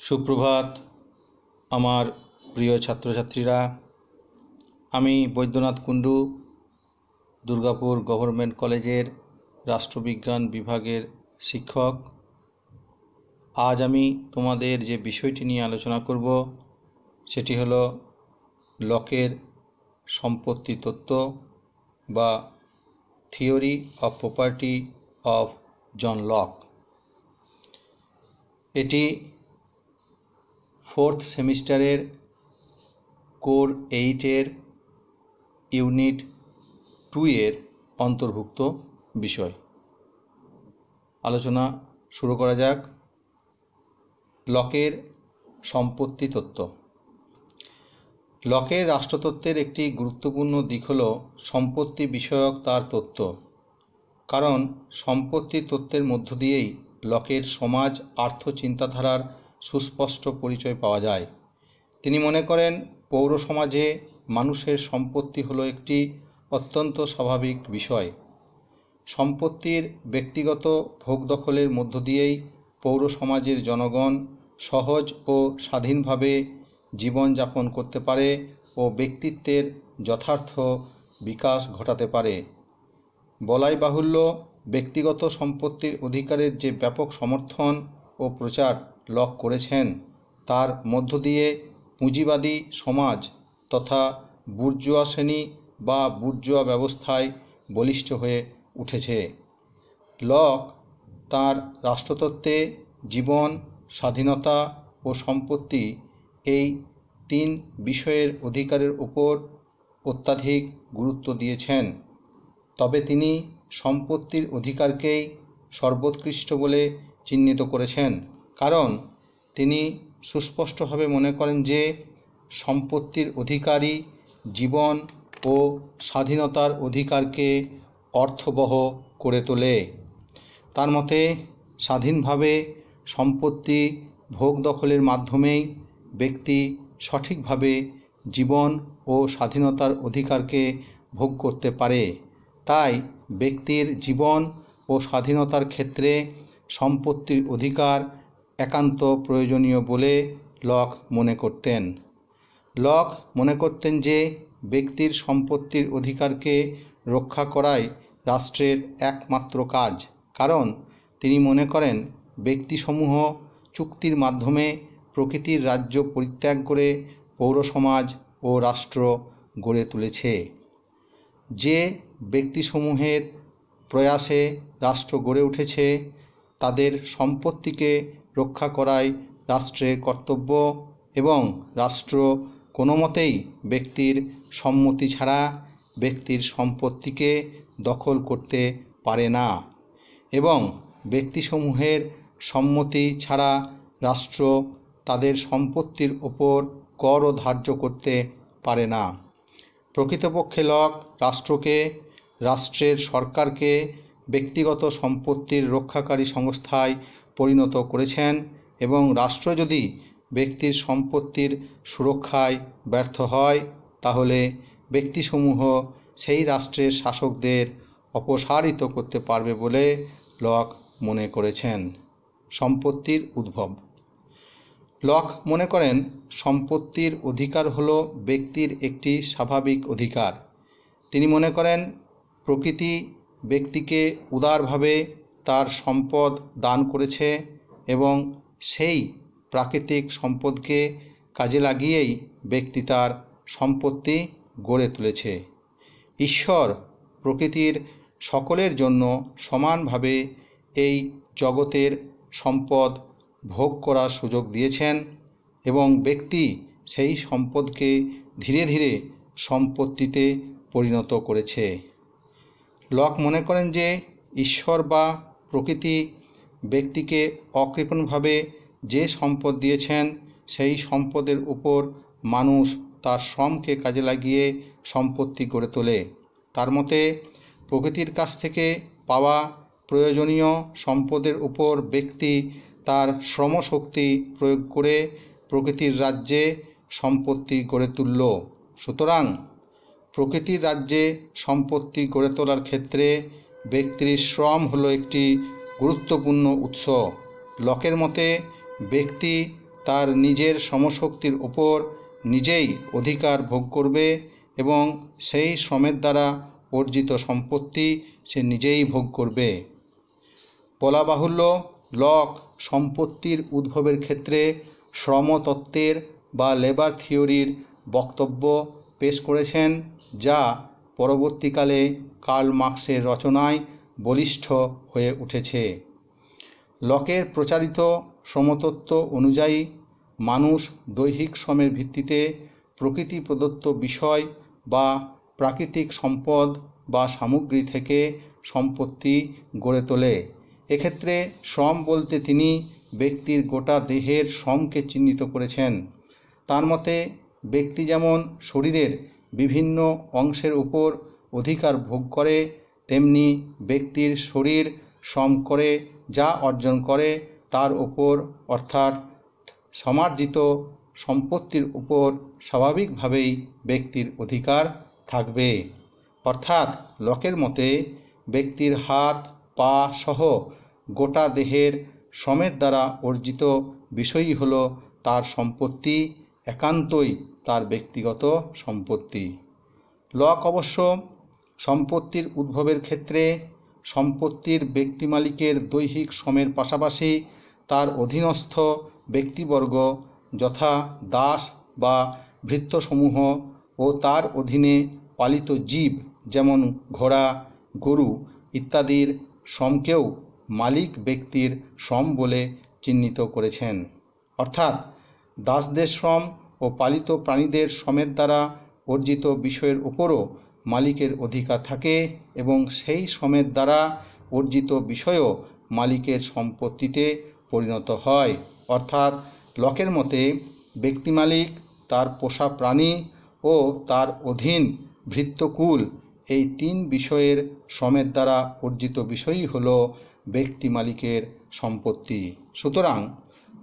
সুপ্রভাত, আমার প্রিয় ছাত্রছাত্রীরা। আমি বৈদ্যনাথ কুণ্ডু, দুর্গাপুর গভর্নমেন্ট কলেজের রাষ্ট্রবিজ্ঞান বিভাগের শিক্ষক। আজ আমি তোমাদের যে বিষয়টি নিয়ে আলোচনা করব, সেটি হলো লকের সম্পত্তি তত্ত্ব বা theory of property of John Locke. এটি ফোর্থ সেমিস্টারের কোর এইটের ইউনিট টু এর অন্তর্ভুক্ত বিষয়। আলোচনা শুরু করা যাক। লকের সম্পত্তি তত্ত্ব। লকের রাষ্ট্রতত্ত্বের একটি গুরুত্বপূর্ণ দিক হল সম্পত্তি বিষয়ক তার তত্ত্ব। কারণ সম্পত্তি তত্ত্বের মধ্য দিয়েই লকের সমাজ, আর্থ, চিন্তাধারার সুস্পষ্ট পরিচয় পাওয়া যায়। তিনি মনে করেন পৌর সমাজে মানুষের সম্পত্তি হলো একটি অত্যন্ত স্বাভাবিক বিষয়। সম্পত্তির ব্যক্তিগত ভোগ দখলের মধ্য দিয়েই পৌর সমাজের জনগণ সহজ ও স্বাধীনভাবে জীবনযাপন করতে পারে ও ব্যক্তিত্বের যথার্থ বিকাশ ঘটাতে পারে। বলাই বাহুল্য, ব্যক্তিগত সম্পত্তির অধিকারের যে ব্যাপক সমর্থন ও প্রচার লক করেছেন। তার মধ্য দিয়ে পুঁজিবাদী সমাজ তথা বুর্জুয়া শ্রেণি বা বুর্জুয়া ব্যবস্থায় বলিষ্ঠ হয়ে উঠেছে। লক তার রাষ্ট্রতত্ত্বে জীবন, স্বাধীনতা ও সম্পত্তি এই তিন বিষয়ের অধিকারের উপর অত্যাধিক গুরুত্ব দিয়েছেন। তবে তিনি সম্পত্তির অধিকারকেই সর্বোৎকৃষ্ট বলে চিহ্নিত করেছেন। কারণ তিনি সুস্পষ্টভাবে মনে করেন যে সম্পত্তির অধিকারই জীবন ও স্বাধীনতার অধিকারকে অর্থবহ করে তোলে। তার মতে, স্বাধীনভাবে সম্পত্তি ভোগ দখলের মাধ্যমেই ব্যক্তি সঠিকভাবে জীবন ও স্বাধীনতার অধিকারকে ভোগ করতে পারে। তাই ব্যক্তির জীবন ও স্বাধীনতার ক্ষেত্রে সম্পত্তির অধিকার একান্ত প্রয়োজনীয় বলে লক মনে করতেন। লক মনে করতেন যে, ব্যক্তির সম্পত্তির অধিকারকে রক্ষা করাই রাষ্ট্রের একমাত্র কাজ। কারণ তিনি মনে করেন, ব্যক্তিসমূহ চুক্তির মাধ্যমে প্রকৃতির রাজ্য পরিত্যাগ করে পৌরসমাজ ও রাষ্ট্র গড়ে তুলেছে। যে ব্যক্তিসমূহের প্রয়াসে রাষ্ট্র গড়ে উঠেছে, তাদের সম্পত্তিকে রক্ষা করাই রাষ্ট্রের কর্তব্য এবং রাষ্ট্র কোনো মতেই ব্যক্তির সম্মতি ছাড়া ব্যক্তির সম্পত্তিকে দখল করতে পারে না এবং ব্যক্তিসমূহের সম্মতি ছাড়া রাষ্ট্র তাদের সম্পত্তির ওপর করও ধার্য করতে পারে না। প্রকৃতপক্ষে লক, রাষ্ট্রকে, রাষ্ট্রের সরকারকে ব্যক্তিগত সম্পত্তির রক্ষাকারী সংস্থায় পরিণত করেছেন এবং রাষ্ট্র যদি ব্যক্তির সম্পত্তির সুরক্ষায় ব্যর্থ হয়, তাহলে ব্যক্তিসমূহ সেই রাষ্ট্রের শাসকদের অপসারিত করতে পারবে বলে লক মনে করেছেন। সম্পত্তির উদ্ভব। লক মনে করেন, সম্পত্তির অধিকার হল ব্যক্তির একটি স্বাভাবিক অধিকার। তিনি মনে করেন, প্রকৃতি ব্যক্তিকে উদারভাবে তার সম্পদ দান করেছে এবং সেই প্রাকৃতিক সম্পদকে কাজে লাগিয়েই ব্যক্তি তার সম্পত্তি গড়ে তুলেছে। ঈশ্বর প্রকৃতির সকলের জন্য সমানভাবে এই জগতের সম্পদ ভোগ করার সুযোগ দিয়েছেন এবং ব্যক্তি সেই সম্পদকে ধীরে ধীরে সম্পত্তিতে পরিণত করেছে। লক মনে করেন যে ঈশ্বর বা প্রকৃতি ব্যক্তিকে অকৃপণভাবে যে সম্পদ দিয়েছেন, সেই সম্পদের উপর মানুষ তার শ্রমকে কাজে লাগিয়ে সম্পত্তি গড়ে তোলে। তার মতে, প্রকৃতির কাছ থেকে পাওয়া প্রয়োজনীয় সম্পদের উপর ব্যক্তি তার শ্রমশক্তি প্রয়োগ করে প্রকৃতির রাজ্যে সম্পত্তি গড়ে তুলল। সুতরাং প্রকৃতির রাজ্যে সম্পত্তি গড়ে তোলার ক্ষেত্রে ব্যক্তির শ্রম হলো একটি গুরুত্বপূর্ণ উৎস। লকের মতে, ব্যক্তি তার নিজের সমশক্তির উপর নিজেই অধিকার ভোগ করবে এবং সেই শ্রমের দ্বারা অর্জিত সম্পত্তি সে নিজেই ভোগ করবে। বলা বাহুল্য, লক সম্পত্তির উদ্ভবের ক্ষেত্রে শ্রমতত্ত্বের বা লেবার থিওরির বক্তব্য পেশ করেছেন যা পরবর্তীকালে কার্ল মার্কসের রচনায় বলিষ্ঠ হয়ে উঠেছে। লকের প্রচারিত শ্রমতত্ত্ব অনুযায়ী মানুষ দৈহিক শ্রমের ভিত্তিতে প্রকৃতি প্রদত্ত বিষয় বা প্রাকৃতিক সম্পদ বা সামগ্রী থেকে সম্পত্তি গড়ে তোলে। এক্ষেত্রে শ্রম বলতে তিনি ব্যক্তির গোটা দেহের শ্রমকে চিহ্নিত করেছেন। তার মতে, ব্যক্তি যেমন শরীরের বিভিন্ন অংশের উপর অধিকার ভোগ করে, তেমনি ব্যক্তির শরীর শ্রম করে, যা অর্জন করে, তার ওপর অর্থাৎ সমার্জিত সম্পত্তির উপর স্বাভাবিকভাবেই ব্যক্তির অধিকার থাকবে। অর্থাৎ লকের মতে, ব্যক্তির হাত, পা সহ গোটা দেহের শ্রমের দ্বারা অর্জিত বিষয়ই হল তার সম্পত্তি একান্তই তার ব্যক্তিগত সম্পত্তি। লক অবশ্য সম্পত্তির উদ্ভবের ক্ষেত্রে সম্পত্তির ব্যক্তি মালিকের দৈহিক শ্রমের পাশাপাশি তার অধীনস্থ ব্যক্তিবর্গ যথা দাস বা ভৃত্যসমূহ ও তার অধীনে পালিত জীব যেমন ঘোড়া, গরু ইত্যাদির শ্রমকেও মালিক ব্যক্তির শ্রম বলে চিহ্নিত করেছেন। অর্থাৎ দাসদের শ্রম ও পালিত প্রাণীদের শ্রমের দ্বারা অর্জিত বিষয়ের উপরও মালিকের অধিকার থাকে এবং সেই শ্রমের দ্বারা অর্জিত বিষয়ও মালিকের সম্পত্তিতে পরিণত হয়। অর্থাৎ লকের মতে, ব্যক্তি মালিক, তার পোষা প্রাণী ও তার অধীন ভৃত্যকুল এই তিন বিষয়ের শ্রমের দ্বারা অর্জিত বিষয়ই হল ব্যক্তি মালিকের সম্পত্তি। সুতরাং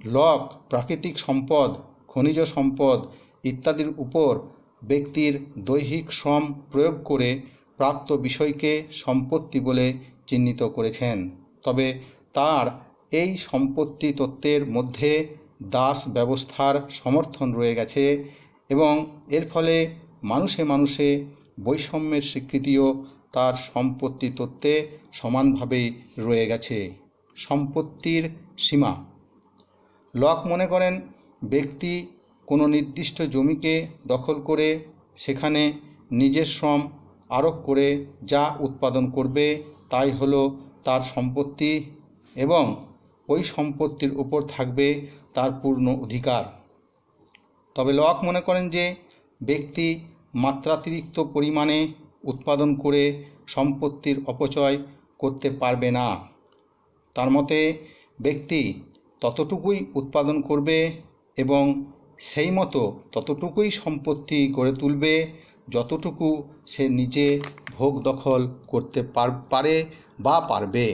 লক, প্রাকৃতিক সম্পদ, খনিজ সম্পদ ইত্যাদির উপর ব্যক্তির দৈহিক শ্রম প্রয়োগ করে প্রাপ্ত বিষয়কে সম্পত্তি বলে চিহ্নিত করেছেন। তবে তার এই সম্পত্তি তত্ত্বের মধ্যে দাস ব্যবস্থার সমর্থন রয়ে গেছে এবং এর ফলে মানুষে মানুষে বৈষম্যের স্বীকৃতিও তার সম্পত্তি তত্ত্বে সমানভাবেই রয়ে গেছে। সম্পত্তির সীমা লক মনে করেন, ব্যক্তি কোনো নির্দিষ্ট জমিকে দখল করে সেখানে নিজের শ্রম আরোপ করে যা উৎপাদন করবে, তাই হলো তার সম্পত্তি এবং ওই সম্পত্তির উপর থাকবে তার পূর্ণ অধিকার। তবে লক মনে করেন যে, ব্যক্তি মাত্রাতিরিক্ত পরিমাণে উৎপাদন করে সম্পত্তির অপচয় করতে পারবে না। তার মতে, ব্যক্তি ততটুকুই উৎপাদন করবে এবং সেই মতো ততটুকুই সম্পত্তি গড়ে তুলবে যতটুকু সে নিজে ভোগ দখল করতে পারে বা পারবে।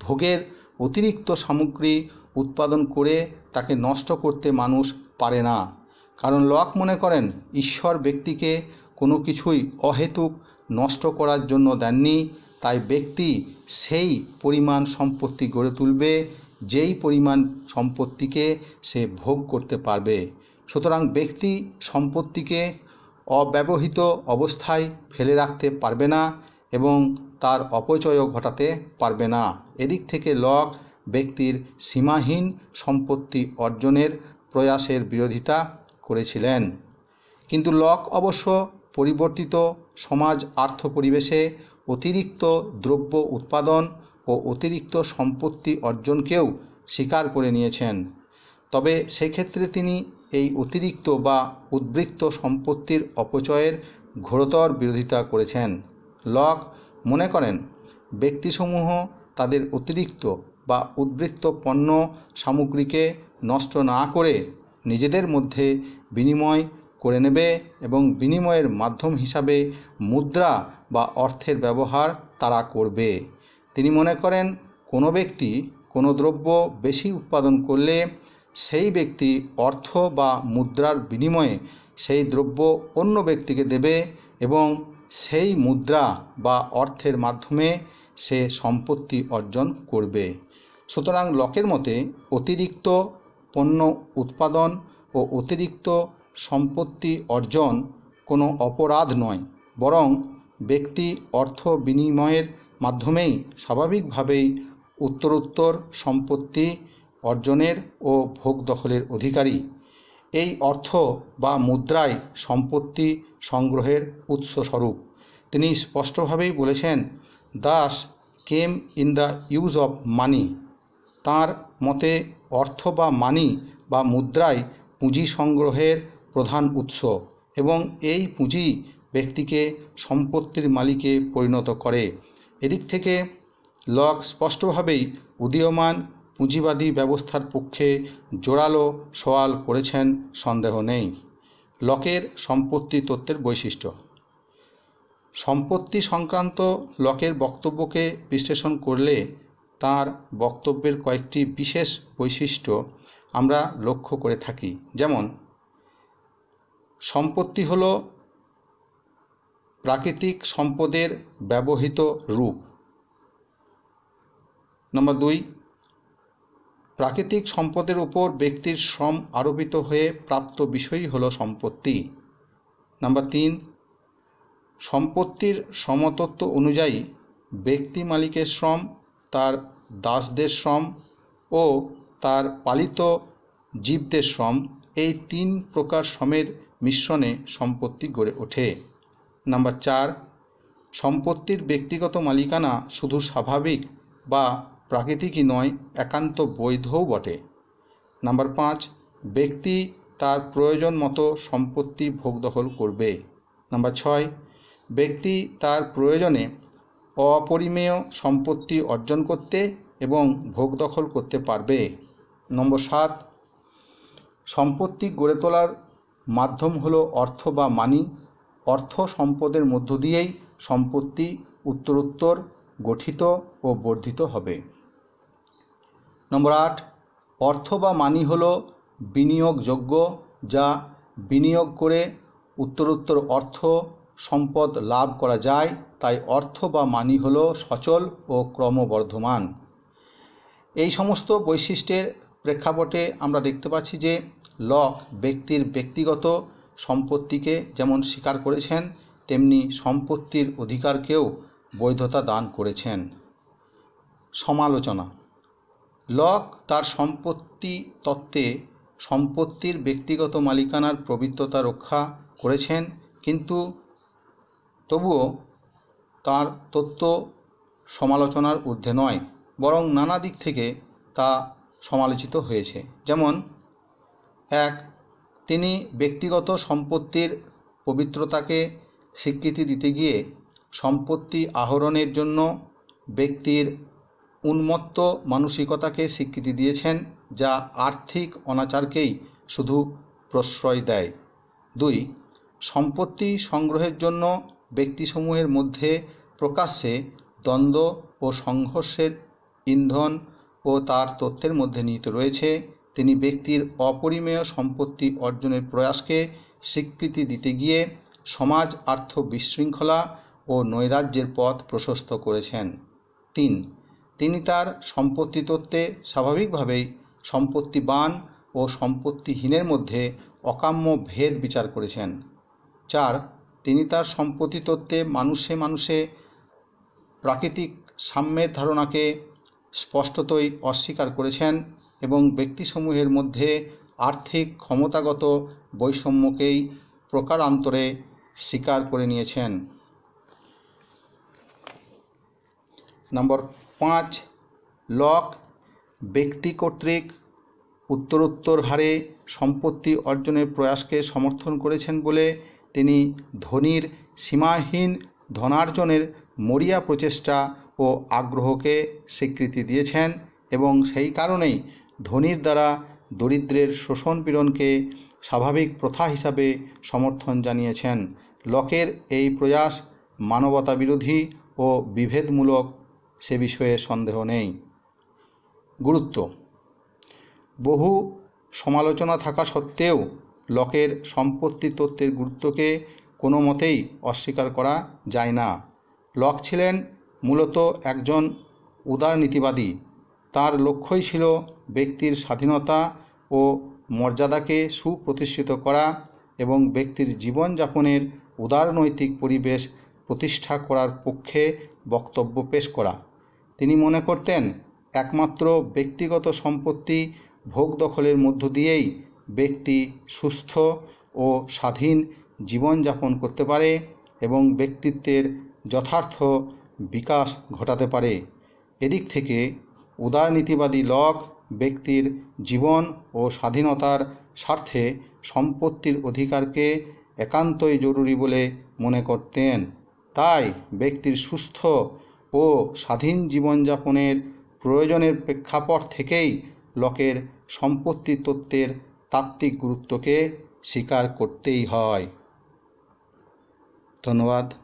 ভোগের অতিরিক্ত সামগ্রী উৎপাদন করে তাকে নষ্ট করতে মানুষ পারে না। কারণ লক মনে করেন, ঈশ্বর ব্যক্তিকে কোনো কিছুই অহেতুক নষ্ট করার জন্য দেননি, তাই ব্যক্তি সেই পরিমাণ সম্পত্তি গড়ে তুলবে যেই পরিমাণ সম্পত্তিকে সে ভোগ করতে পারবে, সুতরাং ব্যক্তি সম্পত্তিকে অব্যবহৃত অবস্থায় ফেলে রাখতে পারবে না এবং তার অপচয়ও ঘটাতে পারবে না। এদিক থেকে লক ব্যক্তির সীমাহীন সম্পত্তি অর্জনের প্রয়াসের বিরোধিতা করেছিলেন। কিন্তু লক অবশ্য পরিবর্তিত সমাজ আর্থ পরিবেশে অতিরিক্ত দ্রব্য উৎপাদন ও অতিরিক্ত সম্পত্তি অর্জনকেও স্বীকার করে নিয়েছেন। তবে সেক্ষেত্রে তিনি এই অতিরিক্ত বা উদ্বৃত্ত সম্পত্তির অপচয়ের ঘোরতর বিরোধিতা করেছেন। লক মনে করেন, ব্যক্তিসমূহ তাদের অতিরিক্ত বা উদ্বৃত্ত পণ্য সামগ্রীকে নষ্ট না করে নিজেদের মধ্যে বিনিময় করে নেবে এবং বিনিময়ের মাধ্যম হিসাবে মুদ্রা বা অর্থের ব্যবহার তারা করবে। তিনি মনে করেন, কোনো ব্যক্তি কোনো দ্রব্য বেশি উৎপাদন করলে সেই ব্যক্তি অর্থ বা মুদ্রার বিনিময়ে সেই দ্রব্য অন্য ব্যক্তিকে দেবে এবং সেই মুদ্রা বা অর্থের মাধ্যমে সে সম্পত্তি অর্জন করবে। সুতরাং লকের মতে, অতিরিক্ত পণ্য উৎপাদন ও অতিরিক্ত সম্পত্তি অর্জন কোনো অপরাধ নয়, বরং ব্যক্তি অর্থ বিনিময়ের মাধ্যমেই স্বাভাবিকভাবেই উত্তরোত্তর সম্পত্তি অর্জনের ও ভোগ দখলের অধিকারী। এই অর্থ বা মুদ্রায় সম্পত্তি সংগ্রহের উৎসস্বরূপ। তিনি স্পষ্টভাবেই বলেছেন, thus came in the use of money. তাঁর মতে, অর্থ বা মানি বা মুদ্রায় পুঁজি সংগ্রহের প্রধান উৎস এবং এই পুঁজি ব্যক্তিকে সম্পত্তির মালিকে পরিণত করে। এদিক থেকে লক স্পষ্টভাবেই উদীয়মান পুঁজিবাদী ব্যবস্থার পক্ষে জোরালো সওয়াল করেছেন, সন্দেহ নেই। লকের সম্পত্তি তত্ত্বের বৈশিষ্ট্য। সম্পত্তি সংক্রান্ত লকের বক্তব্যকে বিশ্লেষণ করলে তার বক্তব্যের কয়েকটি বিশেষ বৈশিষ্ট্য আমরা লক্ষ্য করে থাকি। যেমন, সম্পত্তি হল প্রাকৃতিক সম্পদের ব্যবহৃত রূপ। নম্বর দুই, প্রাকৃতিক সম্পদের উপর ব্যক্তির শ্রম আরোপিত হয়ে প্রাপ্ত বিষয়ই হল সম্পত্তি। নাম্বার তিন, সম্পত্তির সমতত্ব অনুযায়ী ব্যক্তি মালিকের শ্রম, তার দাসদের শ্রম ও তার পালিত জীবদের শ্রম এই তিন প্রকার শ্রমের মিশ্রণে সম্পত্তি গড়ে ওঠে। নাম্বার চার, সম্পত্তির ব্যক্তিগত মালিকানা শুধু স্বাভাবিক বা প্রাকৃতিকই নয়, একান্ত বৈধও বটে। নাম্বার পাঁচ, ব্যক্তি তার প্রয়োজন মতো সম্পত্তি ভোগ দখল করবে। নাম্বার ছয়, ব্যক্তি তার প্রয়োজনে অপরিমেয় সম্পত্তি অর্জন করতে এবং ভোগ দখল করতে পারবে। নম্বর সাত, সম্পত্তি গড়ে তোলার মাধ্যম হলো অর্থ বা মানি অর্থ সম্পদের মধ্য দিয়েই সম্পত্তি উত্তরোত্তর গঠিত ও বর্ধিত হবে। নম্বর আট, অর্থ বা মানি হল বিনিয়োগযোগ্য যা বিনিয়োগ করে উত্তরোত্তর অর্থ সম্পদ লাভ করা যায়, তাই অর্থ বা মানি হল সচল ও ক্রমবর্ধমান। এই সমস্ত বৈশিষ্ট্যের প্রেক্ষাপটে আমরা দেখতে পাচ্ছি যে লক ব্যক্তির ব্যক্তিগত সম্পত্তিকে যেমন স্বীকার করেছেন, তেমনি সম্পত্তির অধিকারকেও বৈধতা দান করেছেন। সমালোচনা। লক তার সম্পত্তি তত্ত্বে সম্পত্তির ব্যক্তিগত মালিকানার পবিত্রতা রক্ষা করেছেন, কিন্তু তবুও তার তত্ত্ব সমালোচনার ঊর্ধ্বে নয়, বরং নানা দিক থেকে তা সমালোচিত হয়েছে। যেমন, এক তিনি ব্যক্তিগত সম্পত্তির পবিত্রতাকে স্বীকৃতি দিতে গিয়ে সম্পত্তি আহরণের জন্য ব্যক্তির উন্মত্ত মানসিকতাকে স্বীকৃতি দিয়েছেন, যা আর্থিক অনাচারকেই শুধু প্রশ্রয় দেয়। দুই, সম্পত্তি সংগ্রহের জন্য ব্যক্তিসমূহের মধ্যে প্রকাশ্যে দ্বন্দ্ব ও সংঘর্ষের ইন্ধন ও তার তথ্যের মধ্যে নিহিত রয়েছে। তিনি ব্যক্তির অপরিমেয় সম্পত্তি অর্জনের প্রয়াসকে স্বীকৃতি দিতে গিয়ে সমাজ আর্থ বিশৃঙ্খলা ও নৈরাজ্যের পথ প্রশস্ত করেছেন। তিন, তিনি তার সম্পত্তি তত্ত্বে স্বাভাবিকভাবেই সম্পত্তিবান ও সম্পত্তিহীনের মধ্যে অকাম্য ভেদ বিচার করেছেন। চার, তিনি তার সম্পত্তি তত্ত্বে মানুষে মানুষে প্রাকৃতিক সাম্যের ধারণাকে স্পষ্টতই অস্বীকার করেছেন এবং ব্যক্তিসমূহের মধ্যে আর্থিক ক্ষমতাগত বৈষম্যকেই প্রকারান্তরে স্বীকার করে নিয়েছেন। নম্বর পাঁচ, লক ব্যক্তি কর্তৃক উত্তরোত্তর হারে সম্পত্তি অর্জনের প্রয়াসকে সমর্থন করেছেন বলে তিনি ধনীর সীমাহীন ধনার্জনের মরিয়া প্রচেষ্টা ও আগ্রহকে স্বীকৃতি দিয়েছেন এবং সেই কারণেই ধনীর দ্বারা দরিদ্রের শোষণ পীড়নকে স্বাভাবিক প্রথা হিসাবে সমর্থন জানিয়েছেন। লকের এই প্রয়াস মানবতা বিরোধী ও বিভেদমূলক সে বিষয়ে সন্দেহ নেই। গুরুত্ব। বহু সমালোচনা থাকা সত্ত্বেও লকের সম্পত্তি তত্ত্বের গুরুত্বকে কোনো মতেই অস্বীকার করা যায় না। লক ছিলেন মূলত একজন উদারনীতিবাদী তার লক্ষ্যই ছিল ব্যক্তির স্বাধীনতা ও মর্যাদাকে সুপ্রতিষ্ঠিত করা এবং ব্যক্তির জীবনযাপনের উদারনৈতিক পরিবেশ প্রতিষ্ঠা করার পক্ষে বক্তব্য পেশ করা। তিনি মনে করতেন, একমাত্র ব্যক্তিগত সম্পত্তি ভোগ দখলের মধ্য দিয়েই ব্যক্তি সুস্থ ও স্বাধীন জীবনযাপন করতে পারে এবং ব্যক্তিত্বের যথার্থ বিকাশ ঘটাতে পারে। এদিক থেকে উদারনীতিবাদী লক, ব্যক্তির জীবন ও স্বাধীনতার স্বার্থে সম্পত্তির অধিকারকে একান্তই জরুরি বলে মনে করতেন। তাই ব্যক্তির সুস্থ ও স্বাধীন জীবনযাপনের প্রয়োজনের প্রেক্ষাপট থেকেই লকের সম্পত্তি তত্ত্বের তাত্ত্বিক গুরুত্বকে স্বীকার করতেই হয়। ধন্যবাদ।